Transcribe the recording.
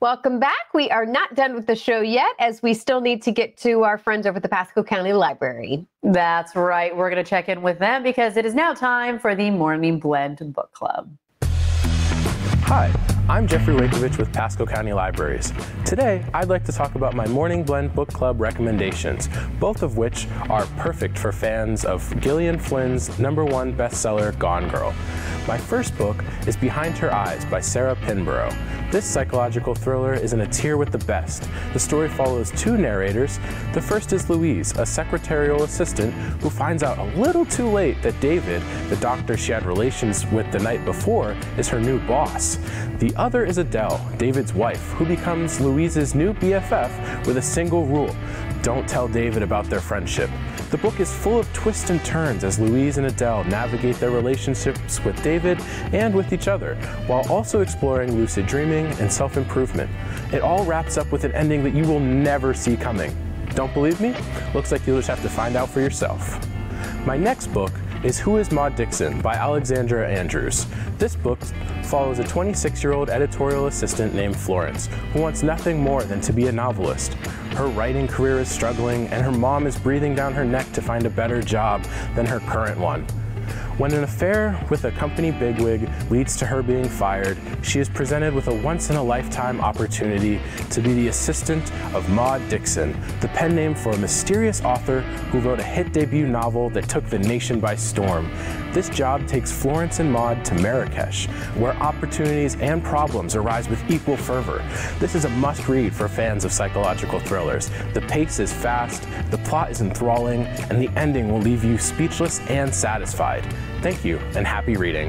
Welcome back. We are not done with the show yet, as we still need to get to our friends over at the Pasco County Library. That's right. We're going to check in with them because it is now time for the Morning Blend Book Club. Hi, I'm Jeffrey Wakovich with Pasco County Libraries. Today, I'd like to talk about my Morning Blend Book Club recommendations, both of which are perfect for fans of Gillian Flynn's number one bestseller, Gone Girl. My first book is Behind Her Eyes by Sarah Pinborough. This psychological thriller is in a tier with the best. The story follows two narrators. The first is Louise, a secretarial assistant who finds out a little too late that David, the doctor she had relations with the night before, is her new boss. The other is Adele, David's wife, who becomes Louise's new BFF with a single rule don't tell David about their friendship. The book is full of twists and turns as Louise and Adele navigate their relationships with David and with each other, while also exploring lucid dreaming and self improvement. It all wraps up with an ending that you will never see coming. Don't believe me? Looks like you'll just have to find out for yourself. My next book is Who is Maud Dixon by Alexandra Andrews. This book follows a 26 year old editorial assistant named Florence who wants nothing more than to be a novelist. Her writing career is struggling, and her mom is breathing down her neck to find a better job than her current one. When an affair with a company bigwig leads to her being fired, she is presented with a once in a lifetime opportunity to be the assistant of Maud Dixon, the pen name for a mysterious author who wrote a hit debut novel that took the nation by storm. This job takes Florence and Maud to Marrakesh, where opportunities and problems arise with equal fervor. This is a must read for fans of psychological thrillers. The pace is fast, the plot is enthralling, and the ending will leave you speechless and satisfied. Thank you, and happy reading.